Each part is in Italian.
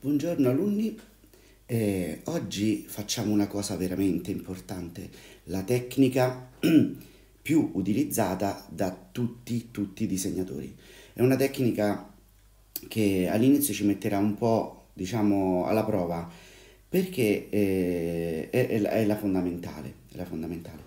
Buongiorno alunni, eh, oggi facciamo una cosa veramente importante, la tecnica più utilizzata da tutti, tutti i disegnatori. È una tecnica che all'inizio ci metterà un po', diciamo, alla prova perché eh, è, è, la fondamentale. È la fondamentale.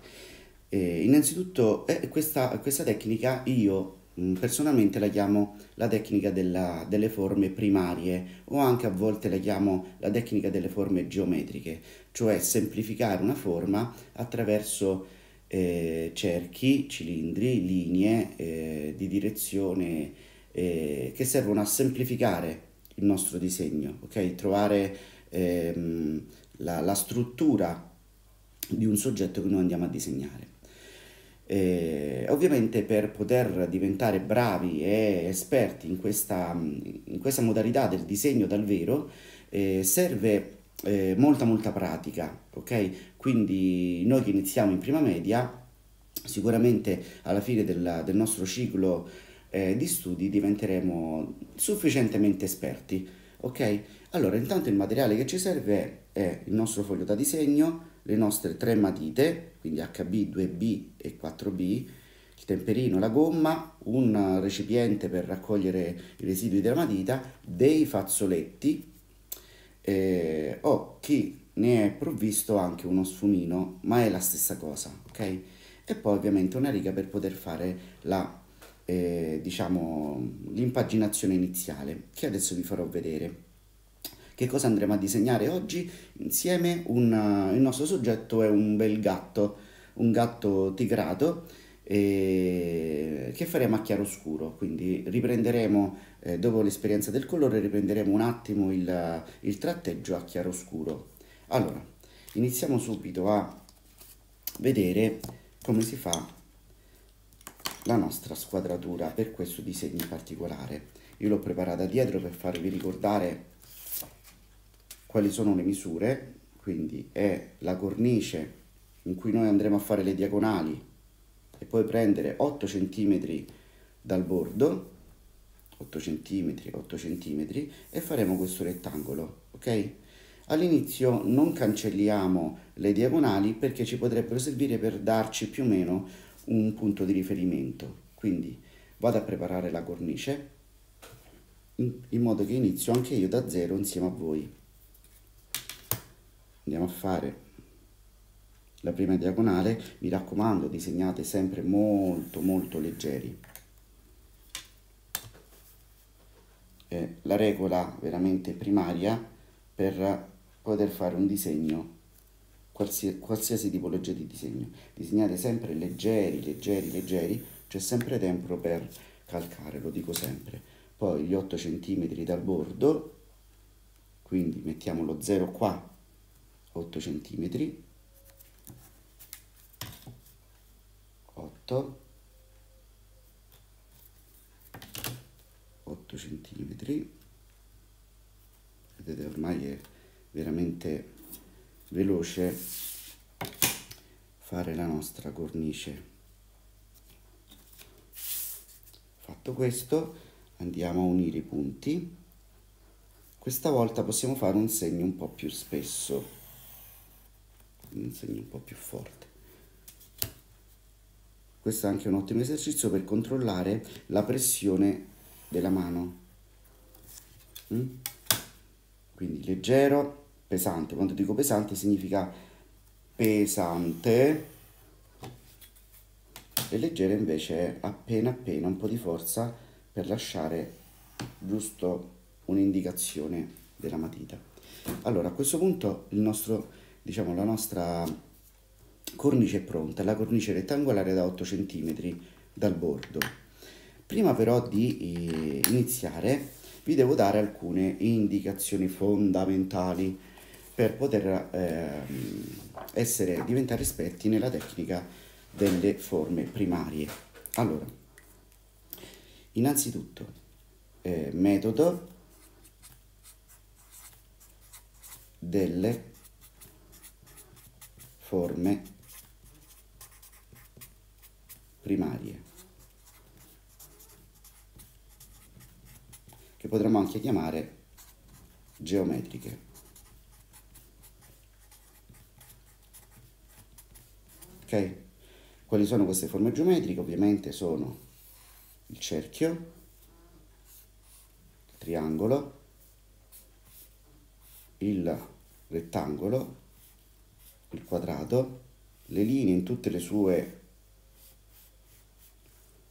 Eh, innanzitutto, eh, questa, questa tecnica io personalmente la chiamo la tecnica della, delle forme primarie o anche a volte la chiamo la tecnica delle forme geometriche, cioè semplificare una forma attraverso eh, cerchi, cilindri, linee eh, di direzione eh, che servono a semplificare il nostro disegno, ok? Trovare ehm, la, la struttura di un soggetto che noi andiamo a disegnare. Eh, ovviamente per poter diventare bravi e esperti in questa, in questa modalità del disegno dal vero eh, serve eh, molta molta pratica, ok? Quindi noi che iniziamo in prima media sicuramente alla fine del, del nostro ciclo eh, di studi diventeremo sufficientemente esperti, ok? Allora intanto il materiale che ci serve è il nostro foglio da disegno, le nostre tre matite, quindi HB, 2B e 4B, il temperino, la gomma, un recipiente per raccogliere i residui della matita, dei fazzoletti eh, o chi ne è provvisto anche uno sfumino, ma è la stessa cosa, ok? E poi ovviamente una riga per poter fare la, eh, diciamo, l'impaginazione iniziale, che adesso vi farò vedere. Che cosa andremo a disegnare oggi? Insieme un, il nostro soggetto è un bel gatto, un gatto tigrato eh, che faremo a chiaroscuro, quindi riprenderemo, eh, dopo l'esperienza del colore, riprenderemo un attimo il, il tratteggio a chiaroscuro. Allora, iniziamo subito a vedere come si fa la nostra squadratura per questo disegno particolare. Io l'ho preparata dietro per farvi ricordare quali sono le misure, quindi è la cornice in cui noi andremo a fare le diagonali e poi prendere 8 cm dal bordo, 8 cm, 8 cm e faremo questo rettangolo, ok? All'inizio non cancelliamo le diagonali perché ci potrebbero servire per darci più o meno un punto di riferimento. Quindi vado a preparare la cornice in, in modo che inizio anche io da zero insieme a voi andiamo a fare la prima diagonale. Mi raccomando disegnate sempre molto molto leggeri. Eh, la regola veramente primaria per poter fare un disegno qualsiasi, qualsiasi tipologia di disegno. Disegnate sempre leggeri leggeri leggeri. C'è sempre tempo per calcare lo dico sempre. Poi gli 8 cm dal bordo quindi mettiamo lo 0 qua 8 cm 8 8 cm vedete ormai è veramente veloce fare la nostra cornice. Fatto questo andiamo a unire i punti. Questa volta possiamo fare un segno un po' più spesso un segno un po' più forte. Questo è anche un ottimo esercizio per controllare la pressione della mano. Mm? Quindi leggero, pesante. Quando dico pesante significa pesante e leggero invece è appena appena un po' di forza per lasciare giusto un'indicazione della matita. Allora a questo punto il nostro diciamo la nostra cornice è pronta, la cornice rettangolare da 8 cm dal bordo. Prima però di eh, iniziare vi devo dare alcune indicazioni fondamentali per poter eh, essere, diventare esperti nella tecnica delle forme primarie. Allora, innanzitutto, eh, metodo delle forme primarie, che potremmo anche chiamare geometriche. Ok? Quali sono queste forme geometriche? Ovviamente sono il cerchio, il triangolo, il rettangolo, il quadrato, le linee in tutte le sue,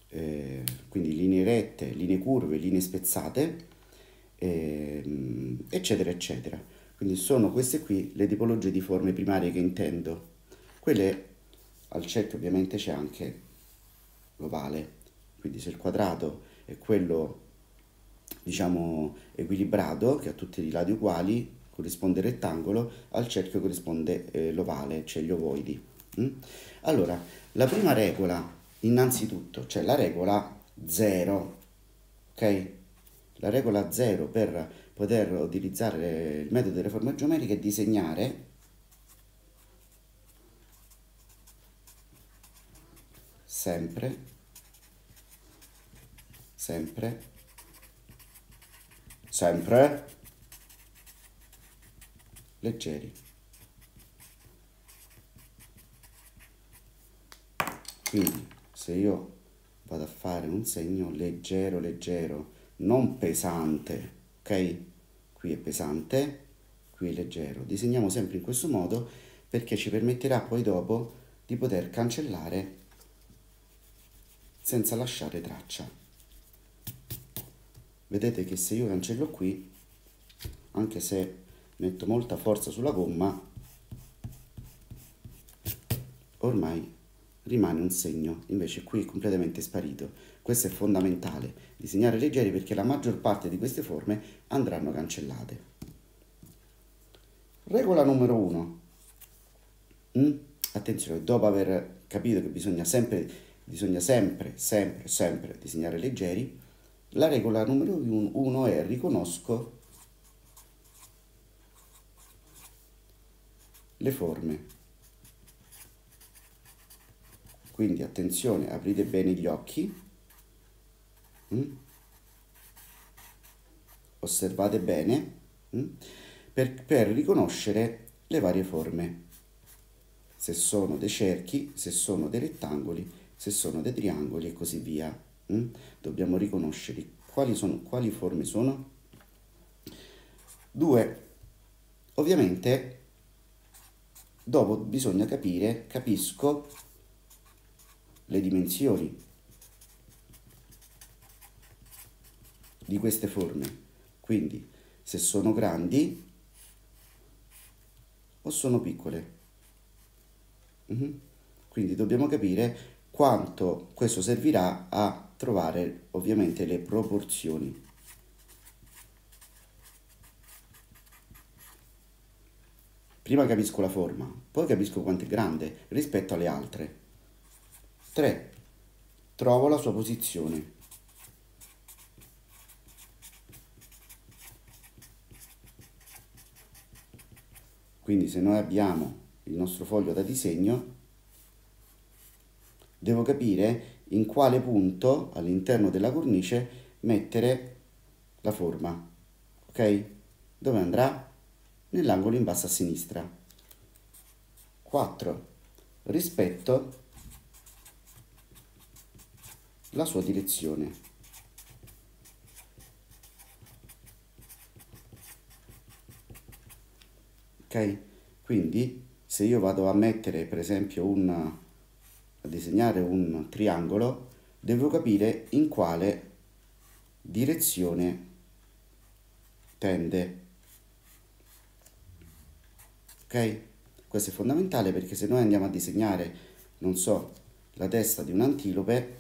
eh, quindi linee rette, linee curve, linee spezzate, eh, eccetera, eccetera. Quindi sono queste qui le tipologie di forme primarie che intendo. Quelle al cerchio ovviamente c'è anche l'ovale, quindi se il quadrato è quello diciamo equilibrato, che ha tutti i lati uguali, corrisponde il rettangolo, al cerchio corrisponde eh, l'ovale, cioè gli ovoidi. Mm? Allora, la prima regola, innanzitutto, cioè la regola 0, ok? La regola 0 per poter utilizzare il metodo delle forme geometriche è disegnare sempre, sempre, sempre leggeri. Quindi se io vado a fare un segno leggero, leggero, non pesante, ok? Qui è pesante, qui è leggero. Disegniamo sempre in questo modo perché ci permetterà poi dopo di poter cancellare senza lasciare traccia. Vedete che se io cancello qui, anche se metto molta forza sulla gomma, ormai rimane un segno, invece qui è completamente sparito. Questo è fondamentale, disegnare leggeri perché la maggior parte di queste forme andranno cancellate. Regola numero 1. Mm? Attenzione, dopo aver capito che bisogna sempre, bisogna sempre, sempre, sempre disegnare leggeri, la regola numero 1 è riconosco le forme. Quindi attenzione, aprite bene gli occhi. Mm? Osservate bene mm? per, per riconoscere le varie forme. Se sono dei cerchi, se sono dei rettangoli, se sono dei triangoli e così via. Mm? Dobbiamo riconoscerli. Quali, sono, quali forme sono? Due. Ovviamente Dopo bisogna capire, capisco le dimensioni di queste forme. Quindi se sono grandi o sono piccole. Uh-huh. Quindi dobbiamo capire quanto questo servirà a trovare ovviamente le proporzioni. Prima capisco la forma, poi capisco quanto è grande rispetto alle altre. 3. Trovo la sua posizione. Quindi se noi abbiamo il nostro foglio da disegno, devo capire in quale punto all'interno della cornice mettere la forma. Ok? Dove andrà? Nell'angolo in basso a sinistra. 4. Rispetto la sua direzione. Ok? Quindi se io vado a mettere per esempio un a disegnare un triangolo, devo capire in quale direzione tende ok? Questo è fondamentale perché se noi andiamo a disegnare, non so, la testa di un'antilope,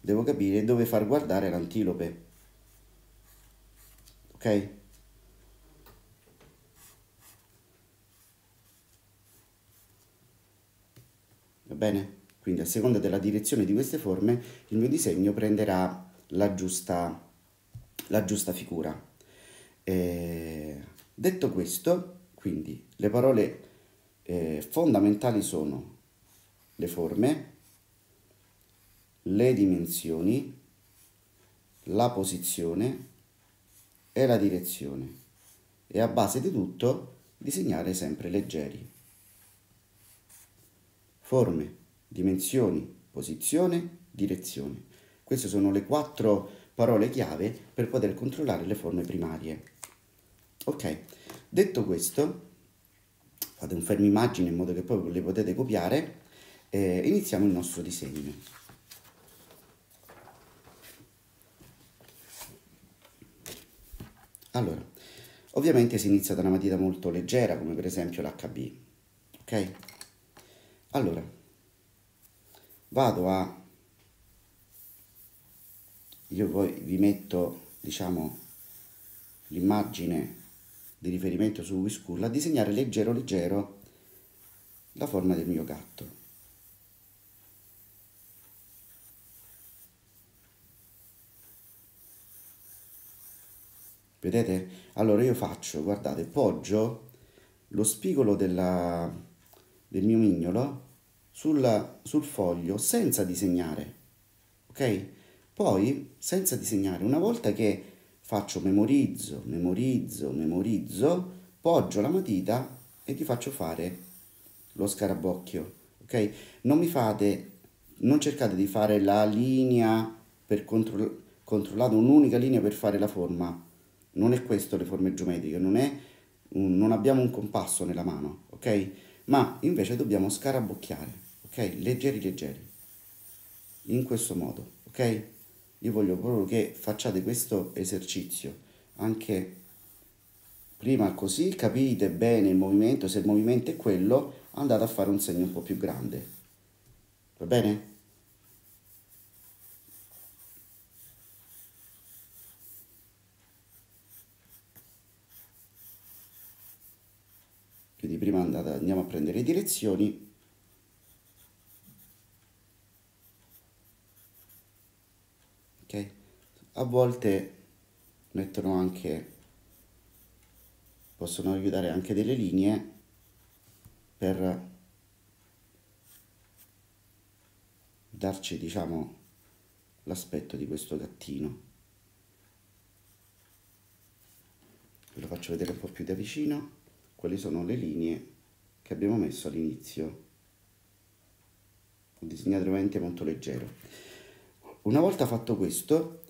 devo capire dove far guardare l'antilope, ok? Va bene? Quindi a seconda della direzione di queste forme il mio disegno prenderà la giusta, la giusta figura. E detto questo, quindi le parole eh, fondamentali sono le forme, le dimensioni, la posizione e la direzione. e a base di tutto disegnare sempre leggeri. Forme, dimensioni, posizione, direzione. Queste sono le quattro parole chiave per poter controllare le forme primarie. Ok, detto questo, fate un fermo immagine in modo che poi le potete copiare e iniziamo il nostro disegno. Allora, ovviamente si inizia da una matita molto leggera, come per esempio l'HB, ok? Allora, vado a... Io poi vi metto, diciamo, l'immagine di riferimento su Wischool a disegnare leggero leggero la forma del mio gatto. Vedete? Allora io faccio, guardate, poggio lo spigolo della, del mio mignolo sul, sul foglio senza disegnare, ok? Poi, senza disegnare, una volta che faccio memorizzo, memorizzo, memorizzo, poggio la matita e ti faccio fare lo scarabocchio, ok? Non mi fate, non cercate di fare la linea per controllare, controllate un'unica linea per fare la forma, non è questo le forme geometriche, non, è non abbiamo un compasso nella mano, ok? Ma invece dobbiamo scarabocchiare, ok? Leggeri, leggeri, in questo modo, ok? Io voglio proprio che facciate questo esercizio, anche prima così capite bene il movimento, se il movimento è quello andate a fare un segno un po' più grande, va bene? quindi prima andate, andiamo a prendere le direzioni ok a volte mettono anche possono aiutare anche delle linee per darci diciamo l'aspetto di questo gattino ve lo faccio vedere un po' più da vicino quali sono le linee che abbiamo messo all'inizio. Ho disegnato veramente molto leggero. Una volta fatto questo,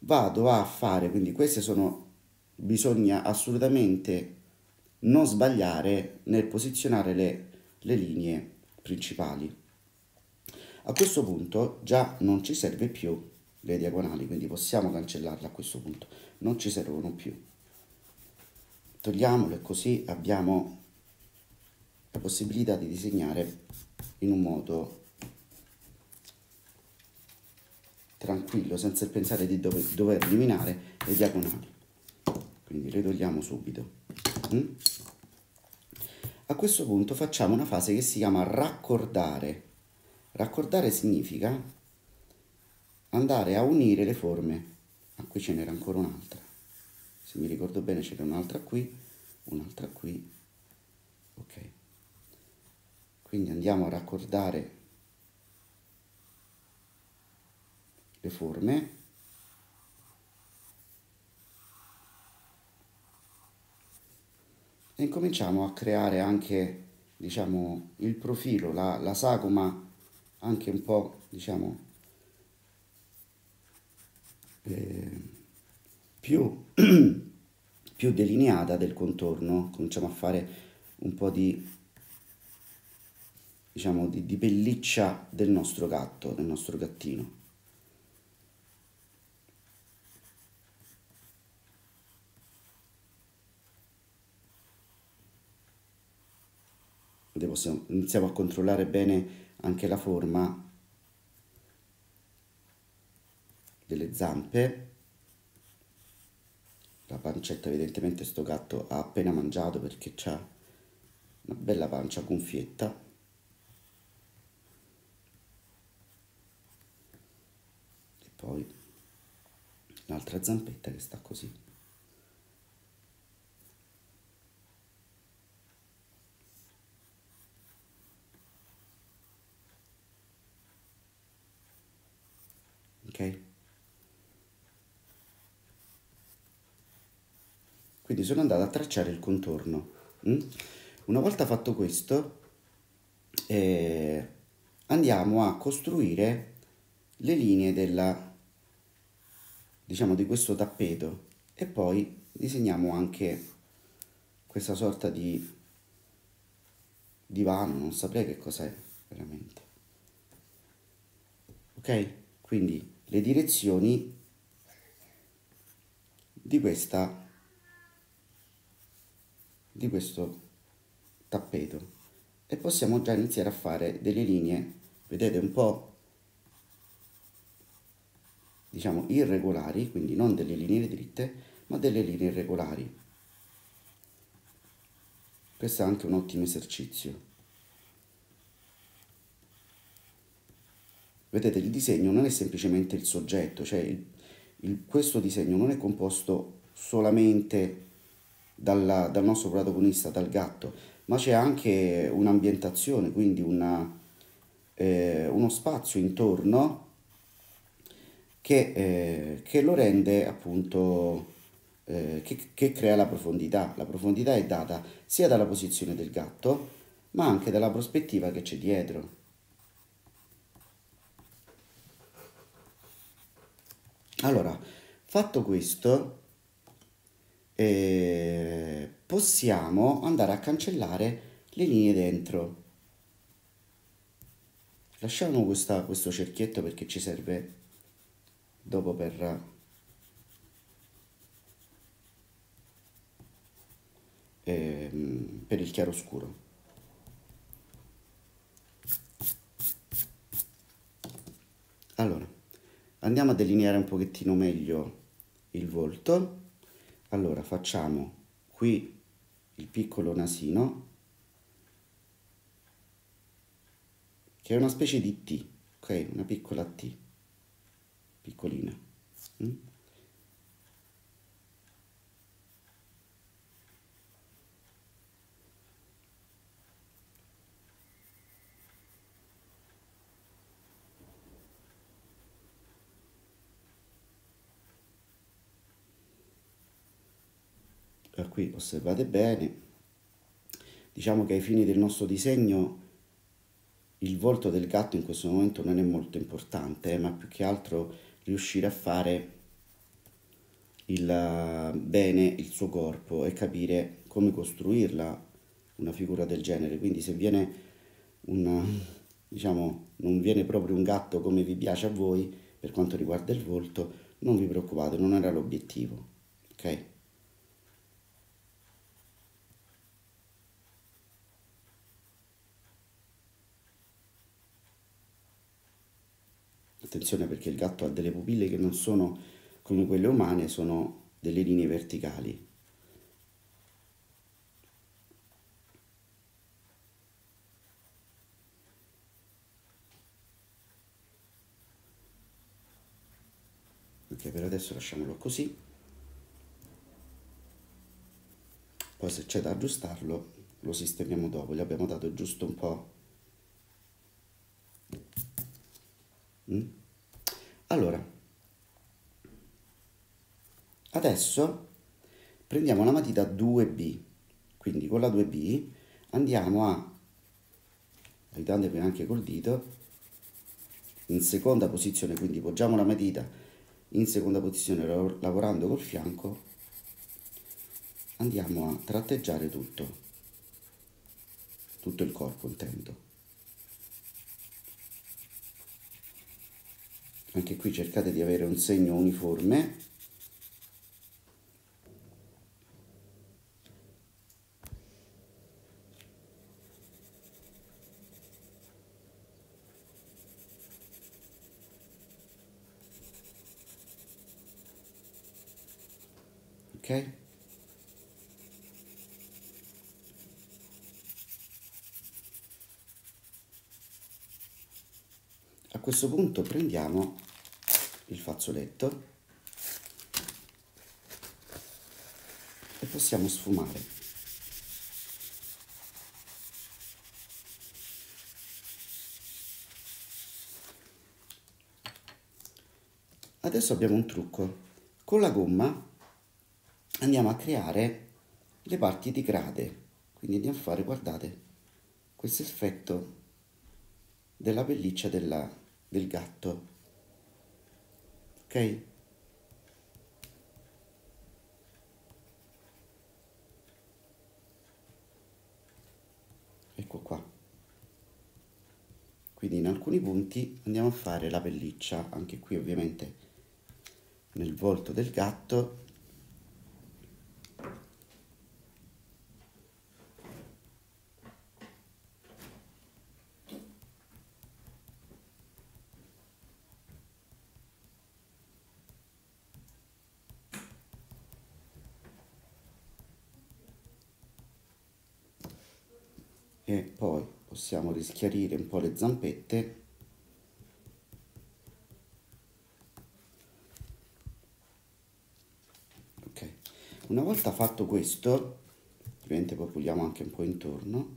vado a fare, quindi queste sono, bisogna assolutamente non sbagliare nel posizionare le, le linee principali. A questo punto già non ci serve più le diagonali, quindi possiamo cancellarle a questo punto, non ci servono più togliamolo e così abbiamo la possibilità di disegnare in un modo tranquillo senza pensare di dover, dover eliminare le diagonali. Quindi le togliamo subito. Mm? a questo punto facciamo una fase che si chiama raccordare. Raccordare significa andare a unire le forme. Ah, qui ce n'era ancora un'altra. Se mi ricordo bene c'era un'altra qui un'altra qui. Ok. Quindi andiamo a raccordare le forme e incominciamo a creare anche diciamo il profilo la, la sagoma anche un po' diciamo eh, più, più delineata del contorno, cominciamo a fare un po' di, diciamo, di, di pelliccia del nostro gatto, del nostro gattino. Possiamo, iniziamo a controllare bene anche la forma delle zampe. La pancetta evidentemente sto gatto ha appena mangiato perché ha una bella pancia gonfietta. E poi l'altra zampetta che sta così ok sono andato a tracciare il contorno. Mm? Una volta fatto questo, eh, andiamo a costruire le linee della, diciamo, di questo tappeto e poi disegniamo anche questa sorta di divano, non saprei che cos'è veramente. Ok? Quindi le direzioni di questa di questo tappeto. E possiamo già iniziare a fare delle linee vedete un po' diciamo irregolari quindi non delle linee dritte ma delle linee irregolari questo è anche un ottimo esercizio. Vedete il disegno non è semplicemente il soggetto cioè il, il, questo disegno non è composto solamente dalla, dal nostro protagonista, dal gatto, ma c'è anche un'ambientazione, quindi una, eh, uno spazio intorno che, eh, che lo rende appunto, eh, che, che crea la profondità. La profondità è data sia dalla posizione del gatto, ma anche dalla prospettiva che c'è dietro. Allora, fatto questo, eh, possiamo andare a cancellare le linee dentro. Lasciamo questa, questo cerchietto perché ci serve dopo per, eh, per il chiaroscuro. Allora, andiamo a delineare un pochettino meglio il volto allora facciamo qui il piccolo nasino che è una specie di T ok una piccola T piccolina mm? Qui osservate bene. Diciamo che ai fini del nostro disegno il volto del gatto in questo momento non è molto importante eh, ma più che altro riuscire a fare il, bene il suo corpo e capire come costruirla una figura del genere. Quindi se viene un diciamo non viene proprio un gatto come vi piace a voi per quanto riguarda il volto non vi preoccupate non era l'obiettivo ok attenzione perché il gatto ha delle pupille che non sono come quelle umane, sono delle linee verticali. Ok, per adesso lasciamolo così. Poi se c'è da aggiustarlo lo sistemiamo dopo, gli abbiamo dato giusto un po'. Mm? Allora, adesso prendiamo la matita 2B, quindi con la 2B andiamo a, aiutandomi anche col dito, in seconda posizione, quindi poggiamo la matita in seconda posizione lavorando col fianco, andiamo a tratteggiare tutto, tutto il corpo intendo. Anche qui cercate di avere un segno uniforme ok a questo punto prendiamo il fazzoletto e possiamo sfumare. Adesso abbiamo un trucco. Con la gomma andiamo a creare le parti di grade. Quindi andiamo a fare, guardate, questo effetto della pelliccia della, del gatto. Ok? Ecco qua. Quindi in alcuni punti andiamo a fare la pelliccia, anche qui ovviamente nel volto del gatto e poi rischiarire un po' le zampette ok una volta fatto questo ovviamente poi puliamo anche un po' intorno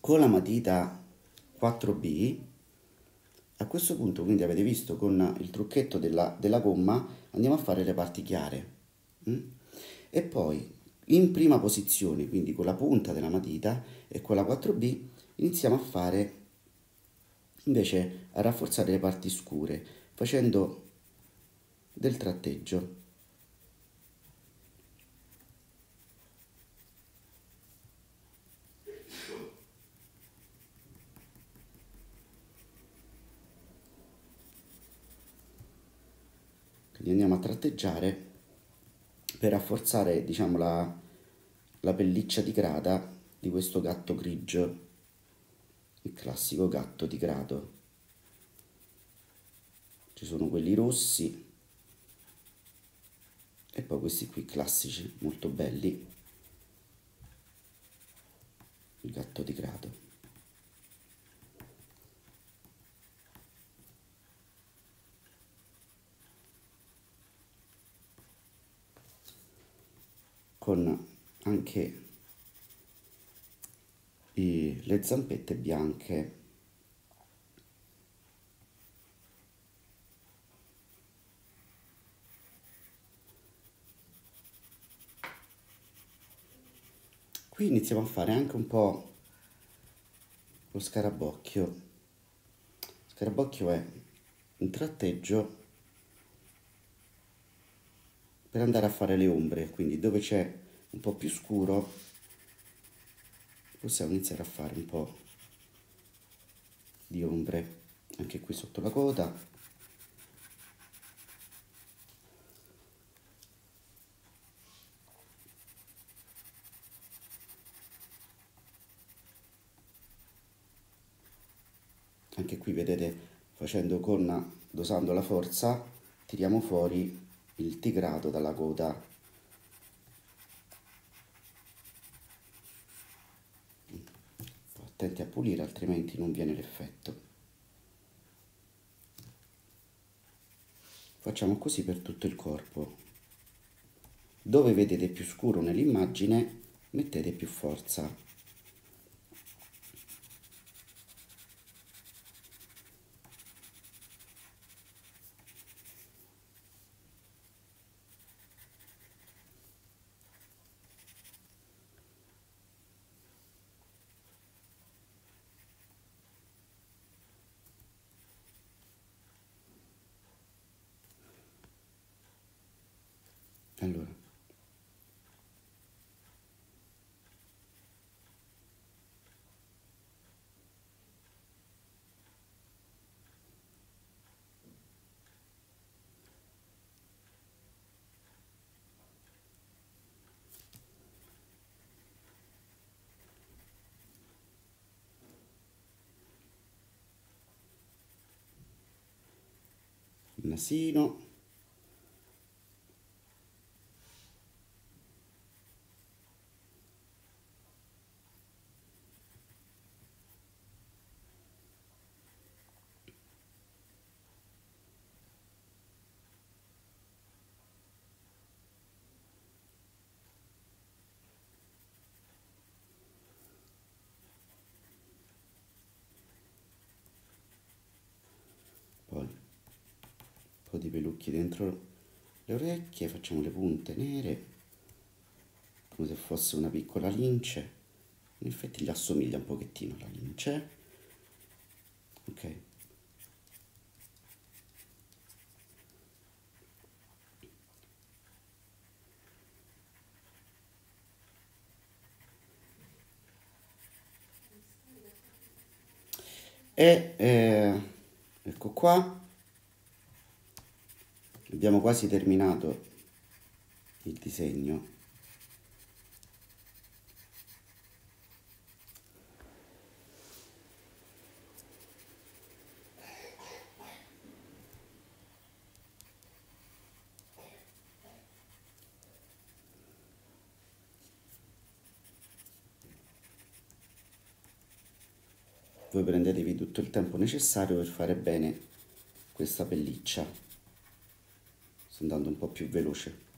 con la matita 4B a questo punto quindi avete visto con il trucchetto della, della gomma andiamo a fare le parti chiare mm? e poi in prima posizione, quindi con la punta della matita e con la 4B, iniziamo a fare invece a rafforzare le parti scure facendo del tratteggio. Quindi andiamo a tratteggiare per rafforzare diciamo, la, la pelliccia di grada di questo gatto grigio, il classico gatto di grado. Ci sono quelli rossi e poi questi qui classici, molto belli, il gatto di grado. Con anche i, le zampette bianche. Qui iniziamo a fare anche un po' lo scarabocchio. Scarabocchio è un tratteggio per andare a fare le ombre, quindi dove c'è un po' più scuro possiamo iniziare a fare un po' di ombre anche qui sotto la coda. Anche qui vedete facendo con dosando la forza tiriamo fuori il tigrato dalla coda. Attenti a pulire altrimenti non viene l'effetto. Facciamo così per tutto il corpo. Dove vedete più scuro nell'immagine mettete più forza allora. Nasino poi un po' di pelucchi dentro le orecchie, facciamo le punte nere, come se fosse una piccola lince. In effetti gli assomiglia un pochettino la lince. Ok. E eh, ecco qua, abbiamo quasi terminato il disegno. voi prendetevi tutto il tempo necessario per fare bene questa pelliccia andando un po' più veloce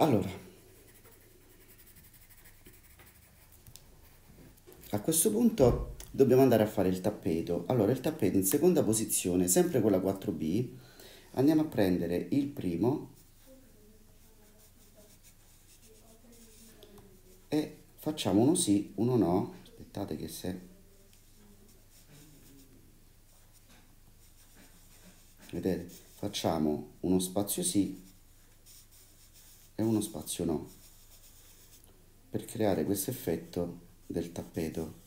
Allora, a questo punto dobbiamo andare a fare il tappeto. Allora, il tappeto in seconda posizione, sempre con la 4B, andiamo a prendere il primo e facciamo uno sì, uno no. Aspettate che se... Vedete? Facciamo uno spazio sì e uno spazio no per creare questo effetto del tappeto.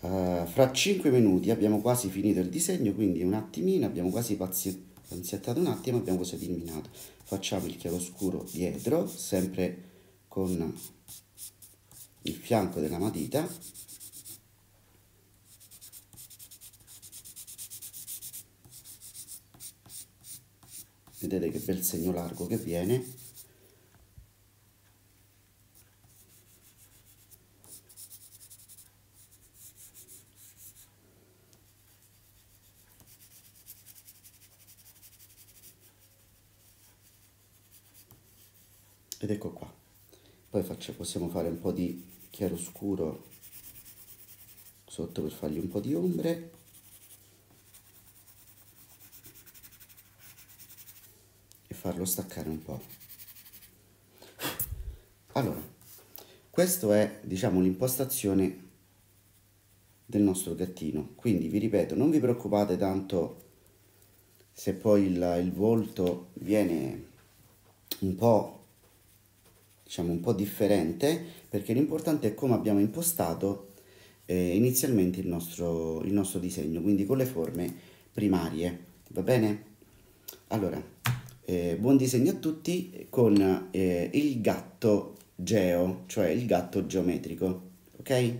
Uh, fra 5 minuti abbiamo quasi finito il disegno, quindi un attimino, abbiamo quasi pazienza panzettato un attimo abbiamo così eliminato. Facciamo il chiaroscuro dietro sempre con il fianco della matita. Vedete che bel segno largo che viene ed ecco qua. Poi faccio, possiamo fare un po' di chiaroscuro sotto per fargli un po' di ombre. E farlo staccare un po' allora questo è diciamo l'impostazione del nostro gattino. Quindi vi ripeto non vi preoccupate tanto se poi il, il volto viene un po' diciamo un po' differente perché l'importante è come abbiamo impostato eh, inizialmente il nostro, il nostro disegno, quindi con le forme primarie, va bene? Allora, eh, buon disegno a tutti con eh, il gatto geo, cioè il gatto geometrico, ok?